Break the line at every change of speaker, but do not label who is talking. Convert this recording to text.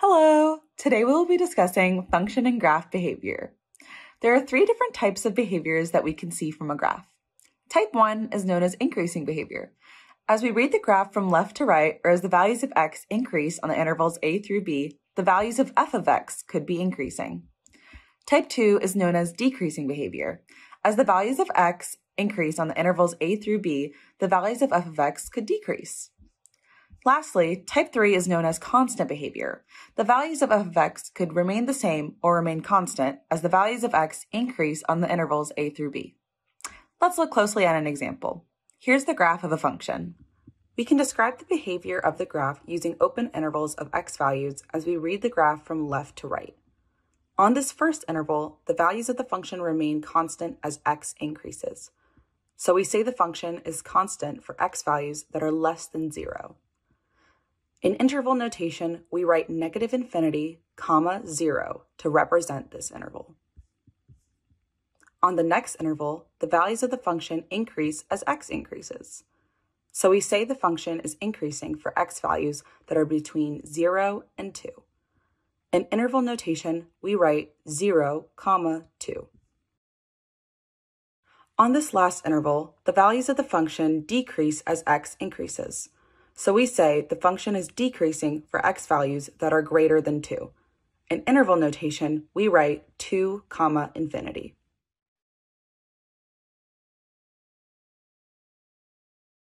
Hello! Today we'll be discussing function and graph behavior. There are three different types of behaviors that we can see from a graph. Type 1 is known as increasing behavior. As we read the graph from left to right, or as the values of x increase on the intervals a through b, the values of f of x could be increasing. Type 2 is known as decreasing behavior. As the values of x increase on the intervals a through b, the values of f of x could decrease. Lastly, type 3 is known as constant behavior. The values of f of x could remain the same or remain constant as the values of x increase on the intervals a through b. Let's look closely at an example. Here's the graph of a function. We can describe the behavior of the graph using open intervals of x values as we read the graph from left to right. On this first interval, the values of the function remain constant as x increases. So we say the function is constant for x values that are less than zero. In interval notation, we write negative infinity, comma, zero to represent this interval. On the next interval, the values of the function increase as x increases. So we say the function is increasing for x values that are between 0 and 2. In interval notation, we write 0, comma, 2. On this last interval, the values of the function decrease as x increases. So we say the function is decreasing for x values that are greater than 2. In interval notation, we write 2 comma infinity.